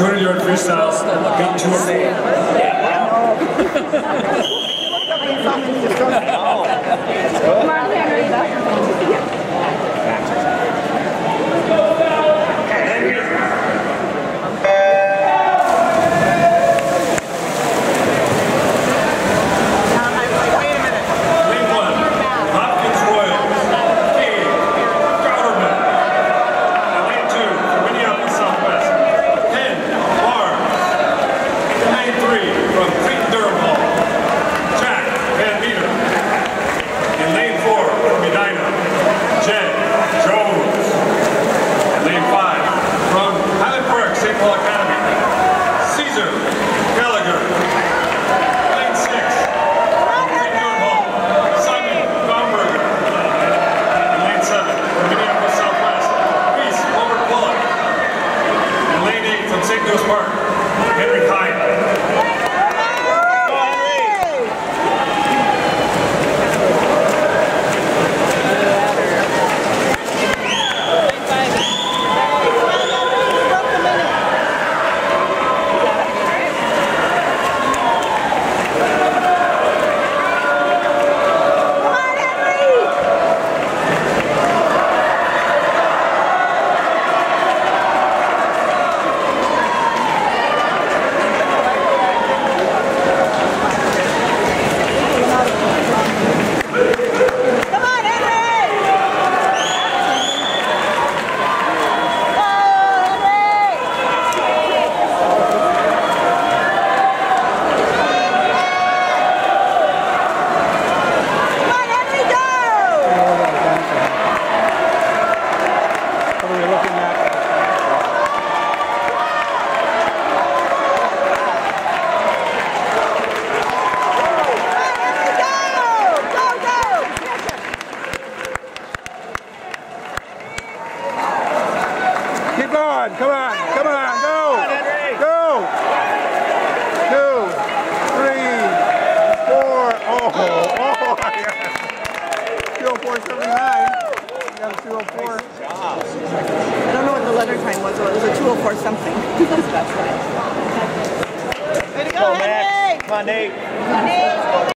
200 yard freestyles got to a Yeah. Henry Hyde. Come on, Henry! Go, Henry! Come on, Henry, go! What are we looking at? Come on, Henry, go! Go, go! Keep going. Come on. Come on. Go. Go. Two, three, four. Oh, oh, oh yeah. 204.79. You got a 204. I don't know what the letter time was, but it was a 204 something. That's right. Way to go, Henry! Come on, Nate. Henry!